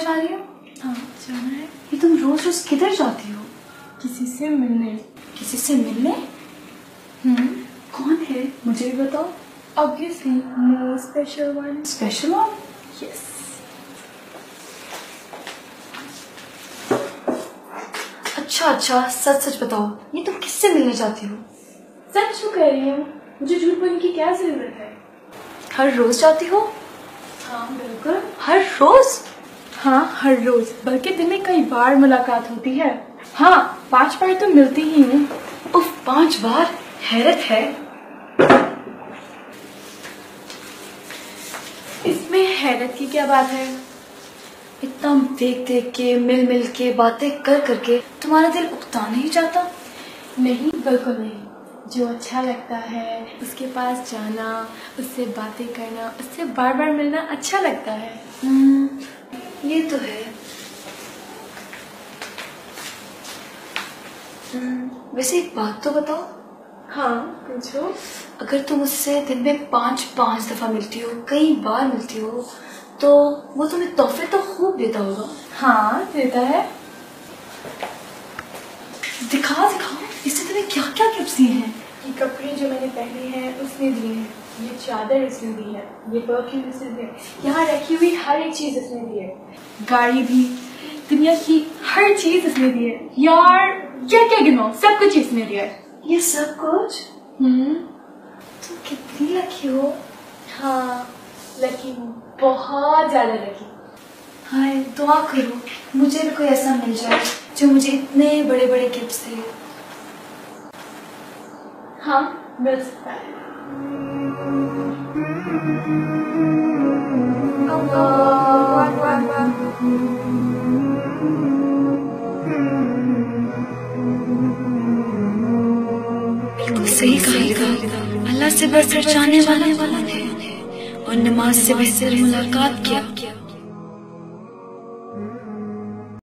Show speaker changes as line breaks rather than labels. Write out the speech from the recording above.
जा रही हो?
हाँ जाना है।
ये तुम रोज रोज किधर जाती हो?
किसी से मिलने।
किसी से मिलने?
हम्म।
कौन है? मुझे भी बताओ।
Obviously no special one
special one
yes
अच्छा अच्छा सच सच बताओ। ये तुम किससे मिलने जाती हो?
सच क्यों कह रही हूँ मुझे झूठ बोलने की क्या ज़रूरत है?
हर रोज जाती हो?
हाँ बिल्कुल।
हर रोज?
हाँ हर रोज बल्कि दिन में कई बार मुलाकात होती है। हाँ पाँच बार तो मिलती ही हूँ।
उफ पाँच बार? हैरत है।
इसमें हैरत की क्या बात है?
इतना देख देख के मिल मिल के बातें कर करके तुम्हारा दिल उकता नहीं जाता?
नहीं बिल्कुल नहीं। जो अच्छा लगता है उसके पास जाना उससे बातें करना उससे बार बार मिलना अच्छा लगता है।
हम्म, ये तो है। हम्म, वैसे एक बात तो बताओ।
हाँ पूछो।
अगर तुम उससे दिन में पाँच पाँच दफ़ा मिलती हो कई बार मिलती हो तो वो तुम्हें तोहफे तो खूब देता होगा।
हाँ देता है।
दिखा दिखाओ इससे तुम्हें क्या क्या गिफ्ट दिए हैं?
ये कपड़े जो मैंने पहने हैं उसने दिए हैं। ये चादर उसने दी है ये परफ्यूम उसने दिया है। यहाँ रखी हुई हर एक चीज़ उसने दी है। गाड़ी भी दुनिया की हर चीज़ उसने दी है। यार क्या क्या गिनो सब कुछ इसने दिया है।
ये सब कुछ?
हम्म। तुम
कितनी लकी हो।
हाँ लकी हूँ बहुत ज़्यादा लकी
हाय दुआ करो मुझे भी कोई ऐसा मिल जाए जो मुझे इतने बड़े बड़े गिफ्ट दे।
हाँ मिल सकता है।
सही कहा अल्लाह से बढ़कर जाने वाला वाला है। और नमाज़ से बेहतर मुलाकात किया।